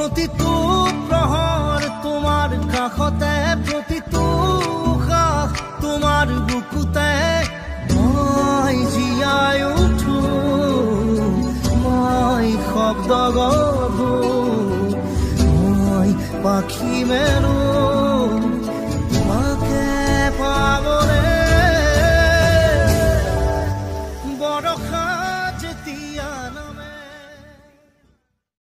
প্ৰতিটো প্ৰহৰ তোমাৰ কাষতে প্ৰতিটো সাহ তোমাৰ বুকুতে মই জীয়াই উঠো মই শব্দ গভো মই পাখি মেলো পাবলে বৰষা